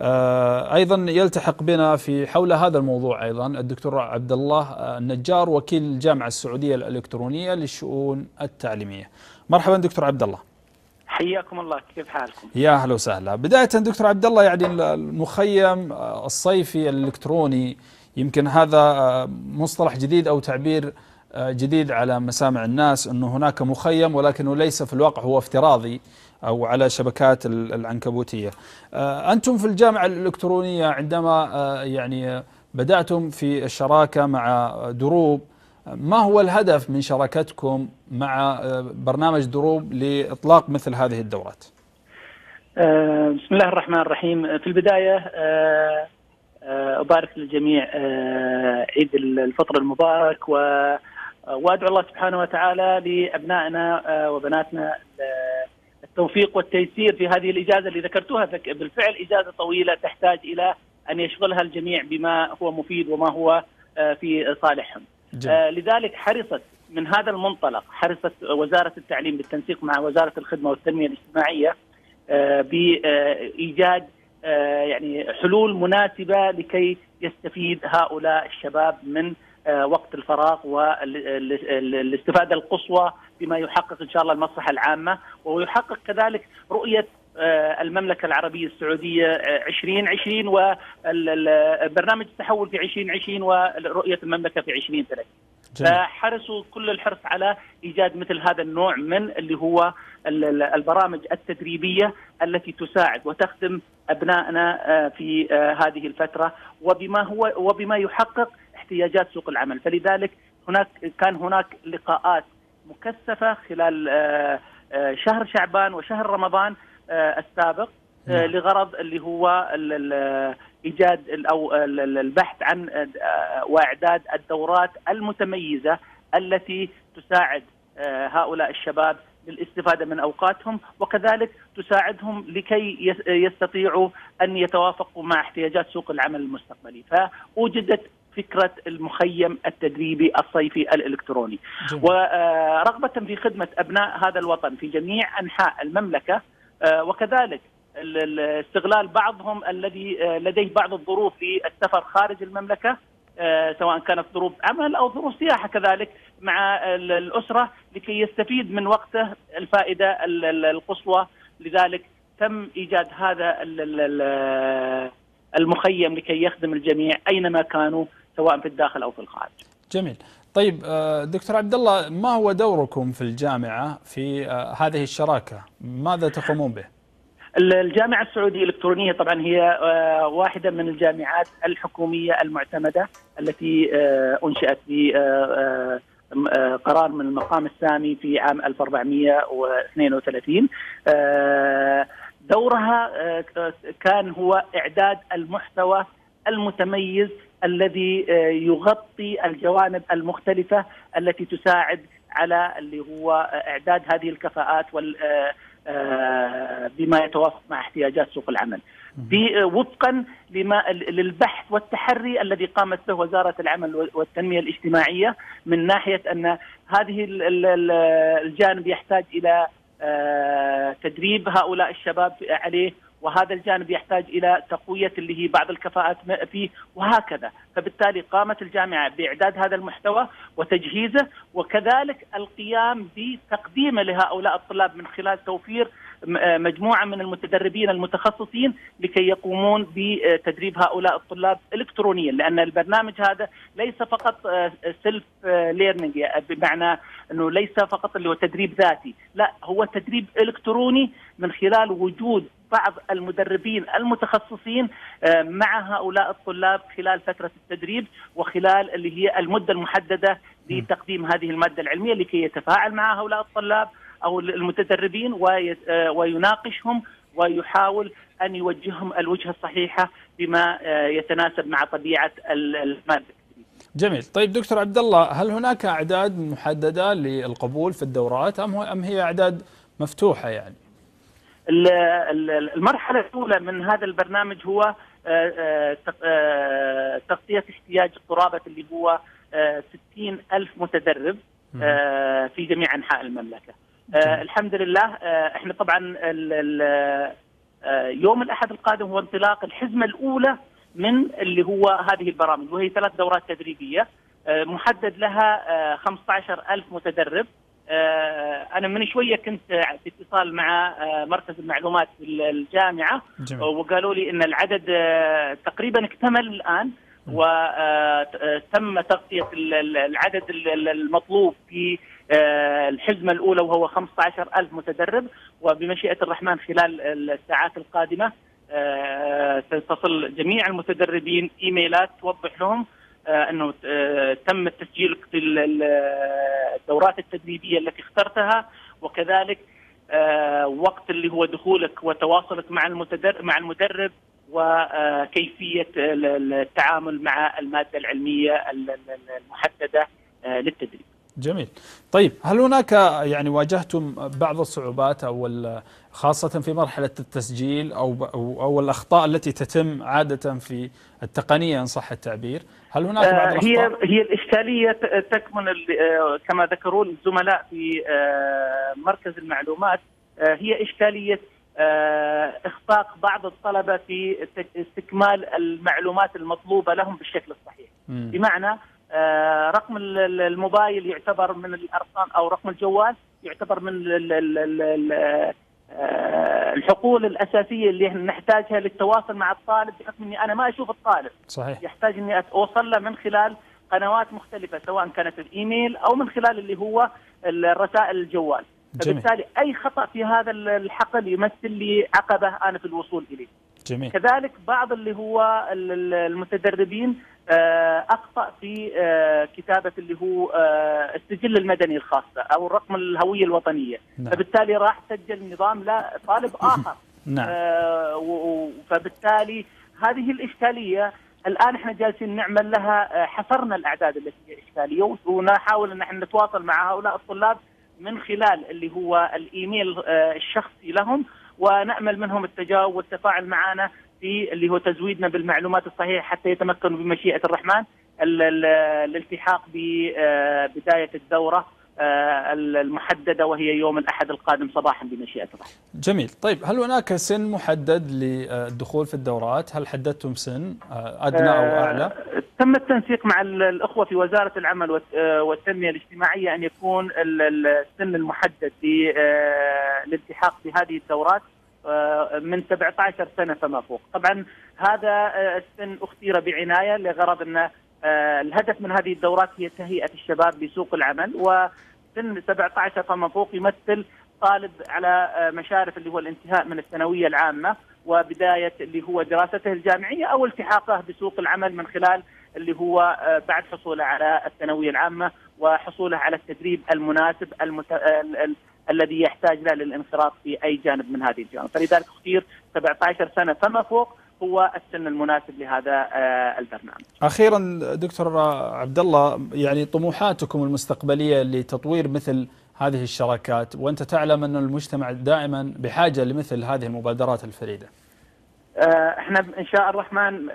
أيضا يلتحق بنا في حول هذا الموضوع أيضا الدكتور عبد الله النجار وكيل الجامعة السعودية الإلكترونية للشؤون التعليمية. مرحبا دكتور عبد الله. حياكم الله كيف حالكم؟ يا أهلا وسهلا، بداية دكتور عبد الله يعني المخيم الصيفي الإلكتروني يمكن هذا مصطلح جديد أو تعبير جديد على مسامع الناس إنه هناك مخيم ولكنه ليس في الواقع هو افتراضي أو على شبكات العنكبوتية. أنتم في الجامعة الإلكترونية عندما يعني بدأتم في الشراكة مع دروب ما هو الهدف من شراكتكم مع برنامج دروب لإطلاق مثل هذه الدورات؟ بسم الله الرحمن الرحيم، في البداية أبارك للجميع عيد الفطر المبارك و وأدعو الله سبحانه وتعالى لأبنائنا وبناتنا التوفيق والتيسير في هذه الإجازة اللي ذكرتوها بالفعل إجازة طويلة تحتاج إلى أن يشغلها الجميع بما هو مفيد وما هو في صالحهم. جميل. لذلك حرصت من هذا المنطلق حرصت وزارة التعليم بالتنسيق مع وزارة الخدمة والتنمية الاجتماعية بإيجاد يعني حلول مناسبة لكي يستفيد هؤلاء الشباب من وقت الفراغ والاستفادة القصوى بما يحقق إن شاء الله المصلحة العامة. ويحقق كذلك رؤية المملكة العربية السعودية 2020 وبرنامج التحول في 2020 ورؤية المملكة في 2030 فحرصوا كل الحرص على إيجاد مثل هذا النوع من اللي هو البرامج التدريبية التي تساعد وتخدم أبنائنا في هذه الفترة. وبما هو وبما يحقق احتياجات سوق العمل. فلذلك هناك كان هناك لقاءات مكثفة خلال شهر شعبان وشهر رمضان السابق لغرض اللي هو إيجاد أو البحث عن وإعداد الدورات المتميزة التي تساعد هؤلاء فهؤلاء للاستفادة من أوقاتهم وكذلك تساعدهم لكي يستطيعوا أن يتوافقوا مع احتياجات سوق العمل المستقبلي. فوجدت فكرة المخيم التدريبي الصيفي الإلكتروني جميل. ورغبة في خدمة أبناء هذا الوطن في جميع أنحاء المملكة وكذلك استغلال بعضهم الذي لديه بعض الظروف للسفر خارج المملكة سواء كانت ظروف عمل أو ظروف سياحة كذلك مع الأسرة لكي يستفيد من وقته الفائدة القصوى لذلك تم إيجاد هذا المخيم لكي يخدم الجميع أينما كانوا سواء في الداخل أو في الخارج. جميل. طيب دكتور عبد الله ما هو دوركم في الجامعة في هذه الشراكة؟ ماذا تقومون به؟ الجامعة السعودية الإلكترونية طبعا هي واحدة من الجامعات الحكومية المعتمدة التي أنشئت بقرار من المقام السامي في عام 1432 دورها كان هو إعداد المحتوى المتميز الذي يغطي الجوانب المختلفة التي تساعد على اللي هو إعداد هذه الكفاءات وال بما يتوافق مع احتياجات سوق العمل. وفقا لما للبحث والتحري الذي قامت به وزارة العمل والتنمية الاجتماعية من ناحية أن هذه الجانب يحتاج إلى تدريب هؤلاء الشباب عليه وهذا الجانب يحتاج إلى تقوية اللي هي بعض الكفاءات فيه وهكذا، فبالتالي قامت الجامعة بإعداد هذا المحتوى وتجهيزه وكذلك القيام بتقديمه لهؤلاء الطلاب من خلال توفير مجموعة من المتدربين المتخصصين لكي يقومون بتدريب هؤلاء الطلاب الكترونيا لأن البرنامج هذا ليس فقط self learning بمعنى إنه ليس فقط اللي هو تدريب ذاتي، لا هو تدريب إلكتروني من خلال وجود بعض المدربين المتخصصين مع هؤلاء الطلاب خلال فترة التدريب وخلال اللي هي المدة المحددة لتقديم هذه المادة العلمية لكي يتفاعل مع هؤلاء الطلاب أو المتدربين ويناقشهم ويحاول أن يوجههم الوجهة الصحيحة بما يتناسب مع طبيعة الماده. جميل، طيب دكتور عبد الله هل هناك أعداد محددة للقبول في الدورات أم أم هي أعداد مفتوحة يعني؟ المرحلة الأولى من هذا البرنامج هو تغطية احتياج قرابه اللي هو 60 ألف متدرب في جميع أنحاء المملكة آه الحمد لله. آه إحنا طبعا ال ال يوم الأحد القادم هو انطلاق الحزمة الأولى من اللي هو هذه البرامج وهي ثلاث دورات تدريبية. محدد لها 15000 متدرب. أنا من شوية كنت في اتصال مع مركز المعلومات في الجامعة. جميل. وقالوا لي إن العدد تقريبا اكتمل الآن. وتم تغطية العدد المطلوب في الحزمة الأولى وهو 15000 متدرب وبمشيئة الرحمن خلال الساعات القادمة ستصل جميع المتدربين إيميلات توضح لهم أنه تم التسجيل في الدورات التدريبية التي اخترتها وكذلك وقت اللي هو دخولك وتواصلك مع المتدرب مع المدرب وكيفيه التعامل مع المادة العلمية المحددة للتدريب. جميل. طيب هل هناك يعني واجهتم بعض الصعوبات أو خاصة في مرحلة التسجيل أو أو الأخطاء التي تتم عادة في التقنية إن صح التعبير، هل هناك بعض الاخطاء؟ هي هي الإشكالية تكمن كما ذكروا الزملاء في مركز المعلومات هي إشكالية إخفاق بعض الطلبة في استكمال المعلومات المطلوبة لهم بالشكل الصحيح م. بمعنى رقم الموبايل يعتبر من الأرقام أو رقم الجوال يعتبر من الحقول الأساسية اللي نحتاجها للتواصل مع الطالب بحكم إني أنا ما أشوف الطالب. صحيح. يحتاج إني أوصل له من خلال قنوات مختلفة سواء كانت الإيميل أو من خلال اللي هو الرسائل الجوال. فبالتالي أي خطأ في هذا الحقل يمثل لي عقبة أنا في الوصول إليه. جميل. كذلك بعض اللي هو المتدربين أخطأ في كتابة اللي هو السجل المدني الخاصة أو الرقم الهوية الوطنية، نعم. فبالتالي راح سجل نظام لا طالب آخر. نعم. فبالتالي هذه الإشكالية الآن إحنا جالسين نعمل لها حصرنا الأعداد التي هي إشكالية ونحاول إن إحنا نتواصل مع هؤلاء الطلاب من خلال اللي هو الإيميل الشخصي لهم ونأمل منهم التجاوب والتفاعل معنا في اللي هو تزويدنا بالمعلومات الصحيحة حتى يتمكنوا بمشيئة الرحمن الالتحاق ببدايه الدورة. المحددة وهي يوم الأحد القادم صباحا بمشيئة الرحمن. جميل، طيب هل هناك سن محدد للدخول في الدورات؟ هل حددتم سن أدنى أو أعلى؟ تم التنسيق مع الأخوة في وزارة العمل والتنمية الاجتماعية أن يكون السن المحدد للالتحاق بهذه الدورات من 17 سنة فما فوق، طبعا هذا السن أختير بعناية لغرض أن الهدف من هذه الدورات هي تهيئة الشباب لسوق العمل وسن 17 فما فوق يمثل طالب على مشارف اللي هو الانتهاء من الثانوية العامة وبداية اللي هو دراسته الجامعية أو التحاقه بسوق العمل من خلال اللي هو بعد حصوله على الثانوية العامة وحصوله على التدريب المناسب المت... ال... ال... الذي يحتاج له للانخراط في أي جانب من هذه الجانب، فلذلك اختير 17 سنة فما فوق هو السن المناسب لهذا البرنامج. أخيرا دكتور عبد الله يعني طموحاتكم المستقبلية لتطوير مثل هذه الشراكات وأنت تعلم أن المجتمع دائما بحاجة لمثل هذه المبادرات الفريدة. إحنا إن شاء الرحمن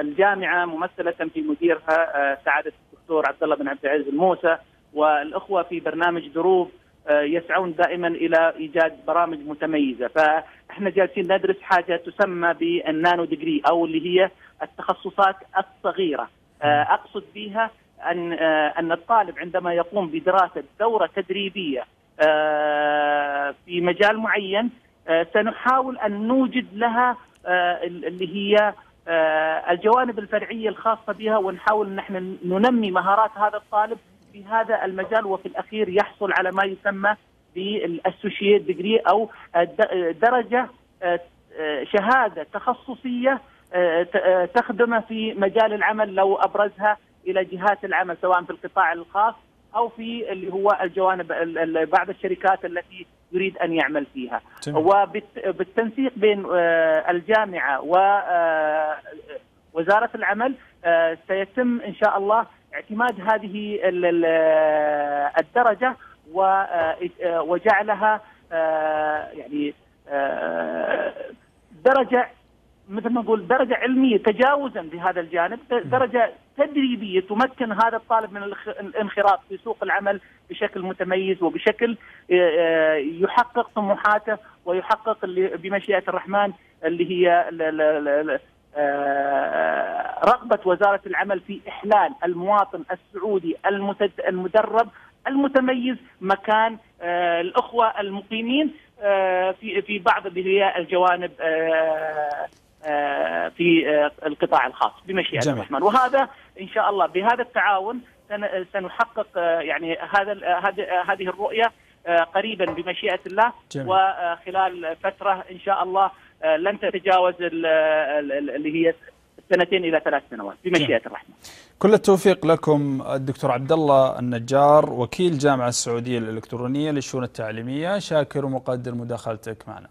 الجامعة ممثلة في مديرها سعادة الدكتور عبد الله بن عبد العزيز الموسى والأخوة في برنامج دروب يسعون دائما إلى إيجاد برامج متميزة. فإحنا جالسين ندرس حاجة تسمى بال nano degree أو اللي هي التخصصات الصغيرة. أقصد بها أن أن الطالب عندما يقوم بدراسة دورة تدريبية في مجال معين سنحاول أن نوجد لها اللي هي الجوانب الفرعية الخاصة بها ونحاول ان إحنا ننمي مهارات هذا الطالب في هذا المجال وفي الأخير يحصل على ما يسمى بالاسوشيت ديجري أو درجة شهادة تخصصية تخدمة في مجال العمل لو أبرزها إلى جهات العمل سواء في القطاع الخاص أو في اللي هو الجوانب بعض الشركات التي يريد أن يعمل فيها. وبالتنسيق بين الجامعة ووزاره العمل سيتم إن شاء الله اعتماد هذه الدرجة وجعلها يعني درجة مثل ما نقول درجة علمية تجاوزا بهذا الجانب درجة تدريبية تمكن هذا الطالب من الانخراط في سوق العمل بشكل متميز وبشكل يحقق طموحاته ويحقق بمشيئة الرحمن اللي هي رغبة وزارة العمل في إحلال المواطن السعودي المدرب المتميز مكان الأخوة المقيمين في في بعض الجوانب في القطاع الخاص. بمشيئة الرحمن. وهذا إن شاء الله بهذا التعاون سنحقق يعني هذا هذه الرؤية قريبا بمشيئة الله. جميل. وخلال فترة إن شاء الله لن تتجاوز اللي هي سنتين إلى ثلاث سنوات بمشيئة الرحمن. كل التوفيق لكم الدكتور عبد الله النجار وكيل الجامعة السعودية الإلكترونية للشؤون التعليمية شاكر ومقدر مداخلتك معنا.